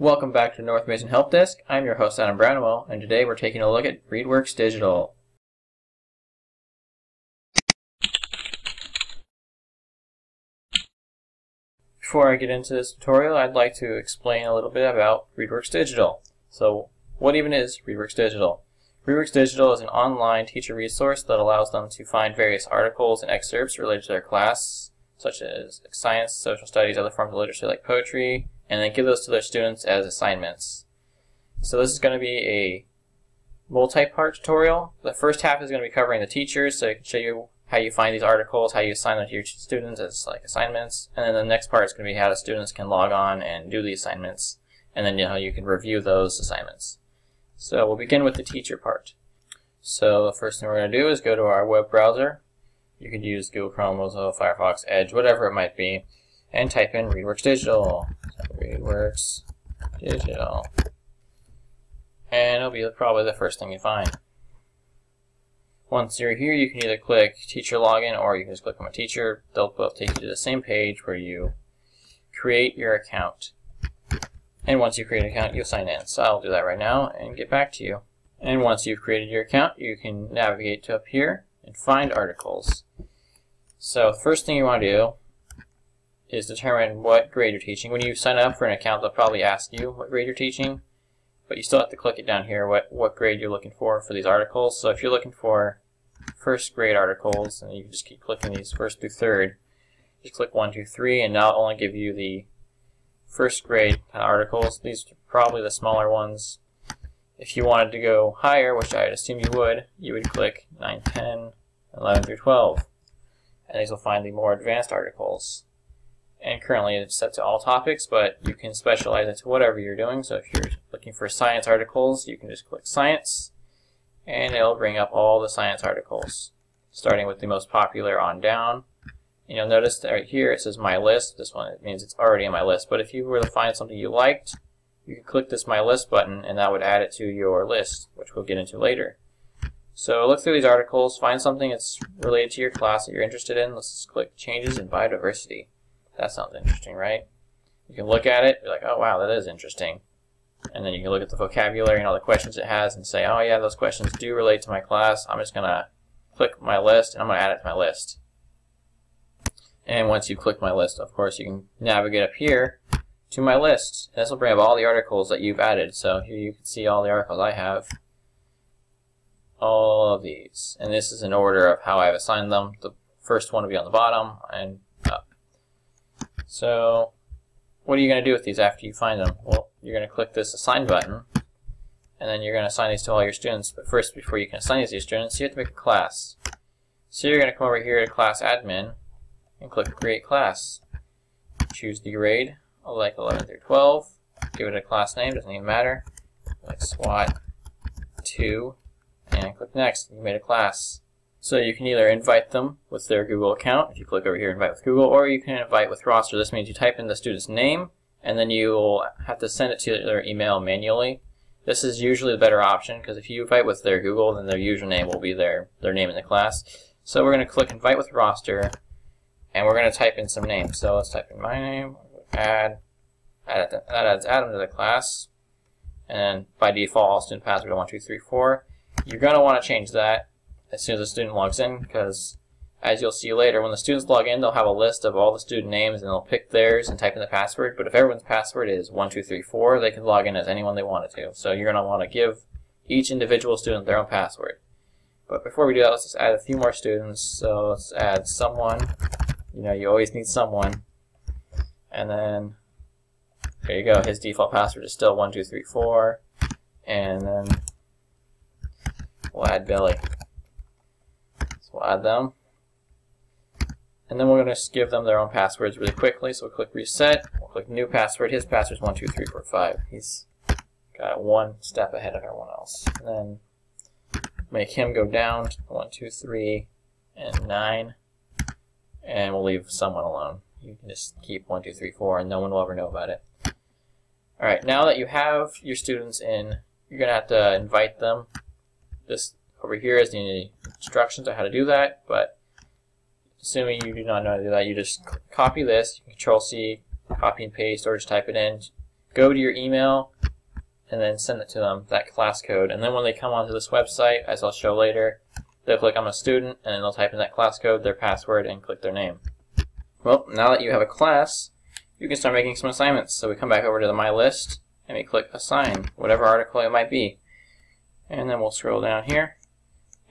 Welcome back to North Mason Help Desk. I'm your host Adam Brownawell, and today we're taking a look at ReadWorks Digital. Before I get into this tutorial, I'd like to explain a little bit about ReadWorks Digital. So, what even is ReadWorks Digital? ReadWorks Digital is an online teacher resource that allows them to find various articles and excerpts related to their class, such as science, social studies, other forms of literature like poetry, and then give those to their students as assignments. So this is going to be a multi-part tutorial. The first half is going to be covering the teachers, so I can show you how you find these articles, how you assign them to your students as like assignments, and then the next part is going to be how the students can log on and do the assignments, and then you know you can review those assignments. So we'll begin with the teacher part. So the first thing we're going to do is go to our web browser. You could use Google Chrome, Mozilla, Firefox, Edge, whatever it might be, and type in ReadWorks Digital. ReadWorks Digital. And it'll be probably the first thing you find. Once you're here, you can either click Teacher Login or you can just click on a teacher. They'll both take you to the same page where you create your account. And once you create an account, you'll sign in. So I'll do that right now and get back to you. And once you've created your account, you can navigate to up here and find articles. So first thing you want to do is determine what grade you're teaching. When you sign up for an account, they'll probably ask you what grade you're teaching, but you still have to click it down here, what, what grade you're looking for for these articles. So if you're looking for first grade articles, and you just keep clicking these first through third, just click one, two, three, and now it'll only give you the first grade articles. These are probably the smaller ones. If you wanted to go higher, which I'd assume you would, you would click 9, 10, 11 through 12. And these will find the more advanced articles and currently it's set to all topics, but you can specialize it to whatever you're doing. So if you're looking for science articles, you can just click science, and it'll bring up all the science articles, starting with the most popular on down. And you'll notice that right here it says my list. This one it means it's already in my list. But if you were to find something you liked, you can click this my list button, and that would add it to your list, which we'll get into later. So look through these articles, find something that's related to your class that you're interested in. Let's just click changes in biodiversity. That sounds interesting, right? You can look at it, be like, oh wow, that is interesting. And then you can look at the vocabulary and all the questions it has and say, oh yeah, those questions do relate to my class. I'm just going to click my list and I'm going to add it to my list. And once you click my list, of course, you can navigate up here to my list. This will bring up all the articles that you've added. So here you can see all the articles I have. All of these. And this is in order of how I've assigned them. The first one will be on the bottom and so what are you going to do with these after you find them? Well, you're going to click this assign button and then you're going to assign these to all your students. But first, before you can assign these to your students, you have to make a class. So you're going to come over here to class admin and click create class. Choose the grade, like 11 through 12. Give it a class name, doesn't even matter. Like SWAT 2 and click next. You made a class. So you can either invite them with their Google account, if you click over here, invite with Google, or you can invite with roster. This means you type in the student's name, and then you'll have to send it to their email manually. This is usually the better option, because if you invite with their Google, then their username will be their, their name in the class. So we're going to click invite with roster, and we're going to type in some names. So let's type in my name, add, add that adds Adam to the class, and by default, student password 1234. You're going to want to change that as soon as the student logs in because as you'll see later, when the students log in, they'll have a list of all the student names and they'll pick theirs and type in the password. But if everyone's password is 1234, they can log in as anyone they wanted to. So you're going to want to give each individual student their own password. But before we do that, let's just add a few more students. So let's add someone. You know, you always need someone. And then, there you go. His default password is still 1234. And then we'll add Billy. We'll add them. And then we're going to give them their own passwords really quickly. So we'll click reset. We'll click new password. His password is 12345. He's got one step ahead of everyone else. And then make him go down to 1, 2, 3, and 9. And we'll leave someone alone. You can just keep 1, 2, 3, 4, and no one will ever know about it. Alright, now that you have your students in, you're going to have to invite them. This over here is the instructions on how to do that, but assuming you do not know how to do that, you just copy this, Control C, copy and paste, or just type it in. go to your email and then send it to them, that class code. And then when they come onto this website, as I'll show later, they'll click I'm a student and then they'll type in that class code, their password, and click their name. Well, now that you have a class, you can start making some assignments. So we come back over to the My List and we click Assign, whatever article it might be. And then we'll scroll down here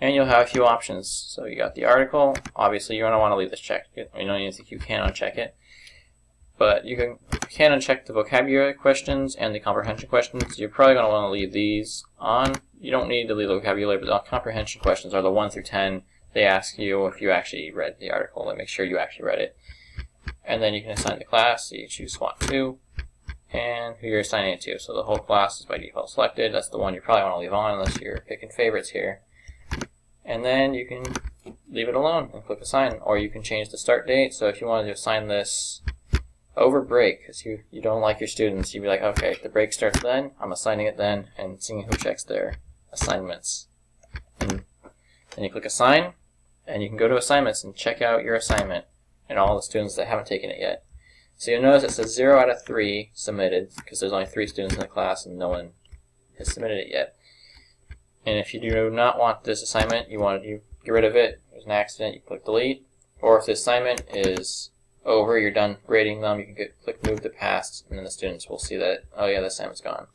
and you'll have a few options. So you got the article. Obviously, you don't want to leave this checked. You don't even think you can uncheck it. But you can, can uncheck the vocabulary questions and the comprehension questions. You're probably going to want to leave these on. You don't need to leave the vocabulary, but the comprehension questions are the 1 through 10. They ask you if you actually read the article. They make sure you actually read it. And then you can assign the class. So you choose SWAT 2 and who you're assigning it to. So the whole class is by default selected. That's the one you probably want to leave on unless you're picking favorites here. And then you can leave it alone and click assign. Or you can change the start date. So if you wanted to assign this over break, because you, you don't like your students, you'd be like, okay, the break starts then, I'm assigning it then, and seeing who checks their assignments. And then you click assign, and you can go to assignments and check out your assignment and all the students that haven't taken it yet. So you'll notice it says 0 out of 3 submitted, because there's only 3 students in the class and no one has submitted it yet. And if you do not want this assignment, you want to get rid of it, there's an accident, you click delete. Or if the assignment is over, you're done grading them, you can get, click move to past, and then the students will see that, oh yeah, the assignment's gone.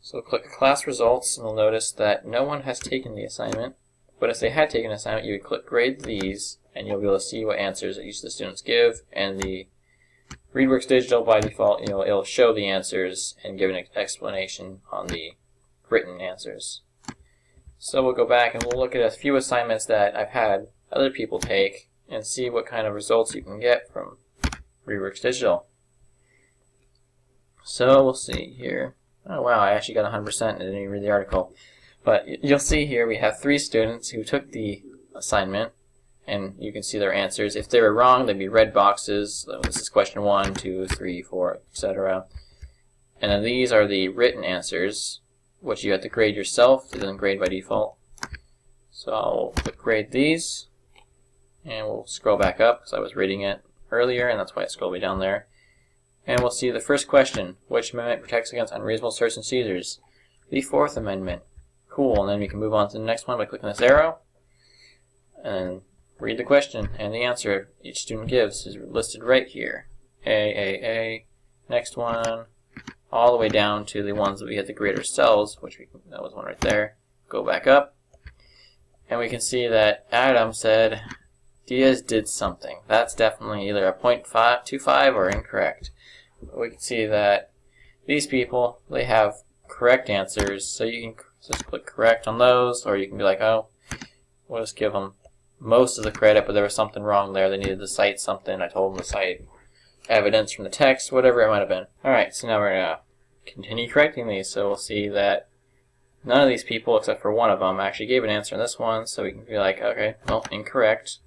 So click class results, and you'll notice that no one has taken the assignment, but if they had taken an assignment, you would click grade these, and you'll be able to see what answers each of the students give, and the ReadWorks Digital by default, you know, it'll show the answers and give an explanation on the written answers. So we'll go back and we'll look at a few assignments that I've had other people take and see what kind of results you can get from ReadWorks Digital. So we'll see here. Oh wow, I actually got 100% and didn't even read the article. But you'll see here we have three students who took the assignment and you can see their answers. If they were wrong, they'd be red boxes. This is question one, two, three, four, etc. And then these are the written answers, which you have to grade yourself. It doesn't grade by default. So I'll grade these. And we'll scroll back up because I was reading it earlier, and that's why it scrolled me down there. And we'll see the first question. Which amendment protects against unreasonable search and seizures? The Fourth Amendment. Cool, and then we can move on to the next one by clicking this arrow. And read the question and the answer each student gives is listed right here. A, A, A, next one, all the way down to the ones that we had the greater cells, which we that was one right there. Go back up, and we can see that Adam said Diaz did something. That's definitely either a 0.25 or incorrect. We can see that these people, they have correct answers, so you can just click correct on those, or you can be like, oh, we'll just give them most of the credit, but there was something wrong there. They needed to cite something. I told them to cite evidence from the text, whatever it might have been. Alright, so now we're going to continue correcting these, so we'll see that none of these people, except for one of them, actually gave an answer in this one, so we can be like, okay, well, incorrect.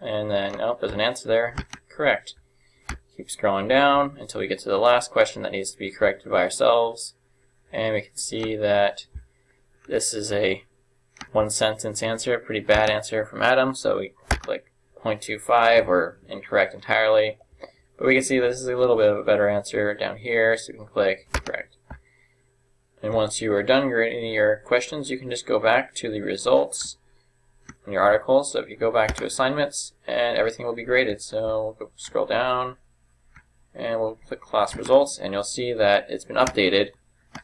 And then, oh, there's an answer there. Correct. Keep scrolling down until we get to the last question that needs to be corrected by ourselves. And we can see that this is a one sentence answer, pretty bad answer from Adam, so we click 0.25 or incorrect entirely. But we can see this is a little bit of a better answer down here, so we can click correct. And once you are done grading your questions, you can just go back to the results in your article. So if you go back to assignments, and everything will be graded. So we'll scroll down, and we'll click class results, and you'll see that it's been updated.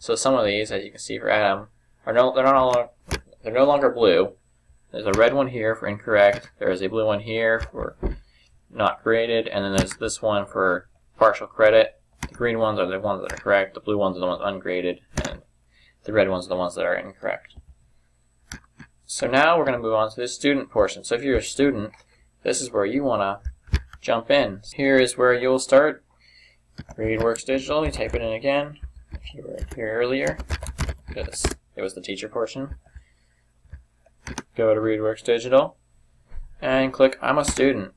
So some of these, as you can see for Adam, are no they're not all they're no longer blue. There's a red one here for incorrect. There is a blue one here for not graded, and then there's this one for partial credit. The green ones are the ones that are correct. The blue ones are the ones ungraded, and the red ones are the ones that are incorrect. So now we're going to move on to the student portion. So if you're a student, this is where you want to jump in. Here is where you'll start. ReadWorks Digital, you type it in again. If you were here earlier, because it was the teacher portion. Go to ReadWorks Digital and click I'm a student.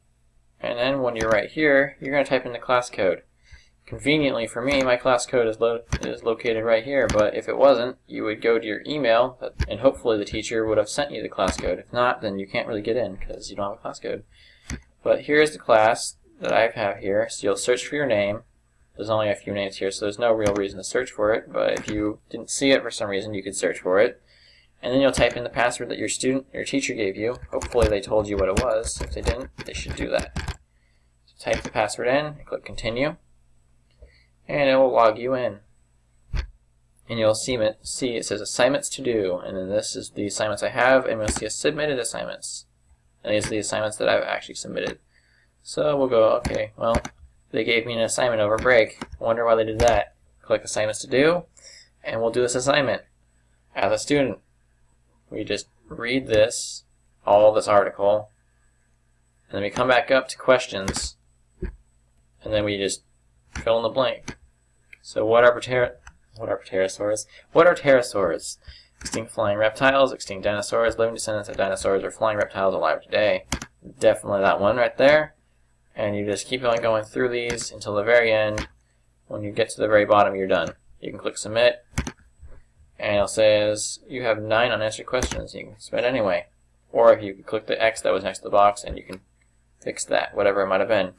And then when you're right here, you're going to type in the class code. Conveniently for me, my class code is, lo is located right here, but if it wasn't, you would go to your email, and hopefully the teacher would have sent you the class code. If not, then you can't really get in because you don't have a class code. But here's the class that I have here. So you'll search for your name, There's only a few names here, so there's no real reason to search for it, but if you didn't see it for some reason, you could search for it. And then you'll type in the password that your student, your teacher gave you. Hopefully they told you what it was. If they didn't, they should do that. Type the password in, click continue, and it will log you in. And you'll see it, see it says assignments to do, and then this is the assignments I have, and you'll see a submitted assignments. And these are the assignments that I've actually submitted. So we'll go, okay, well, they gave me an assignment over break. wonder why they did that. Click assignments to do, and we'll do this assignment as a student. We just read this, all this article, and then we come back up to questions, and then we just fill in the blank. So what are what are pterosaurs? What are pterosaurs? Extinct flying reptiles, extinct dinosaurs, living descendants of dinosaurs, or flying reptiles alive today. Definitely that one right there and you just keep on going through these until the very end. When you get to the very bottom, you're done. You can click submit, and it says you have nine unanswered questions. You can submit anyway. Or if you click the X that was next to the box, and you can fix that, whatever it might have been.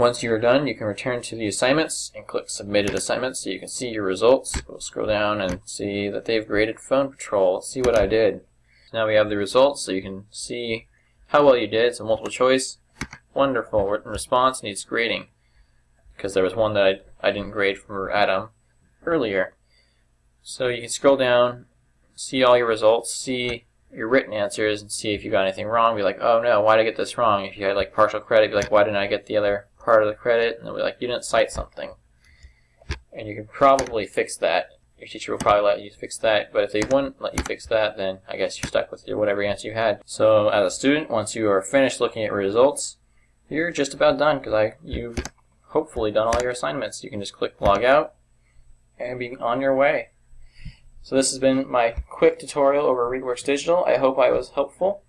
Once you're done, you can return to the assignments and click Submitted Assignments so you can see your results. We'll scroll down and see that they've graded Phone Patrol. Let's see what I did. Now we have the results so you can see how well you did. It's a multiple choice. Wonderful. Written response needs grading. Because there was one that I, I didn't grade for Adam earlier. So you can scroll down, see all your results, see your written answers, and see if you got anything wrong. Be like, oh no, why did I get this wrong? If you had like partial credit, be like, why didn't I get the other part of the credit? And they'll be like, you didn't cite something. And you can probably fix that. Your teacher will probably let you fix that, but if they wouldn't let you fix that, then I guess you're stuck with your whatever answer you had. So as a student, once you are finished looking at results, you're just about done because I you've hopefully done all your assignments. You can just click log out and be on your way. So this has been my quick tutorial over ReadWorks Digital. I hope I was helpful.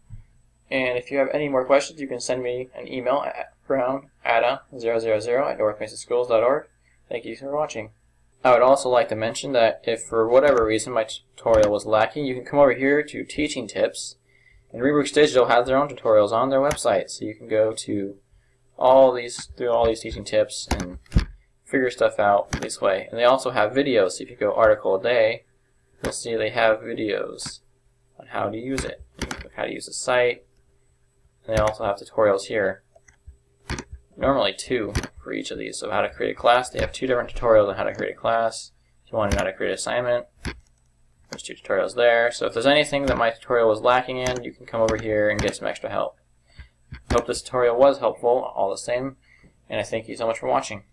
And if you have any more questions, you can send me an email at brownatta000 at northmasaschools.org. Thank you for watching. I would also like to mention that if for whatever reason my tutorial was lacking, you can come over here to Teaching Tips. And ReadWorks Digital has their own tutorials on their website, so you can go to all these through all these teaching tips and figure stuff out this way. And they also have videos. So if you go article a day, you'll see they have videos on how to use it, how to use the site. And they also have tutorials here. Normally two for each of these. So how to create a class, they have two different tutorials on how to create a class. If you want to know how to create an assignment, there's two tutorials there. So if there's anything that my tutorial was lacking in, you can come over here and get some extra help. Hope this tutorial was helpful all the same, and I thank you so much for watching.